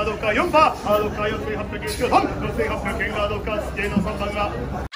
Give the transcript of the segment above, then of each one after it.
ガードか4パーハードか4894番6800円ハードか土屋の3番が。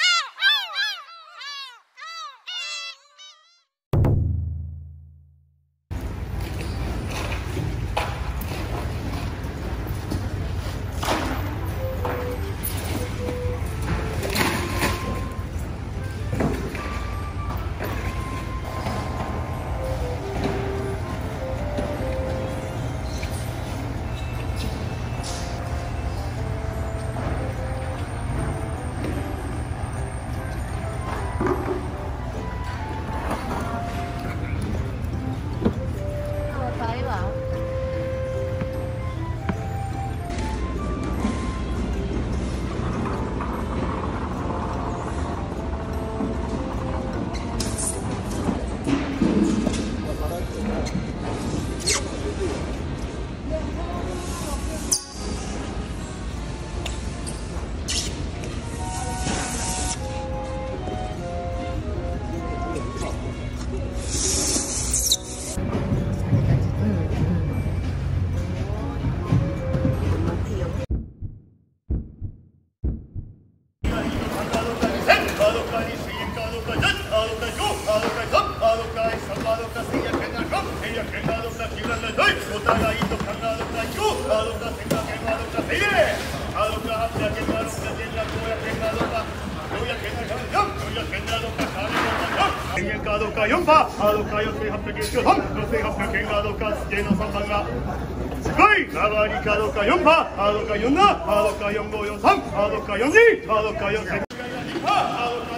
カードか4番ハードか4893 4800件カードか芸の3番がはい、長りカードか4番ハードか47ハードか4543ハードか42ハードか4千ハードか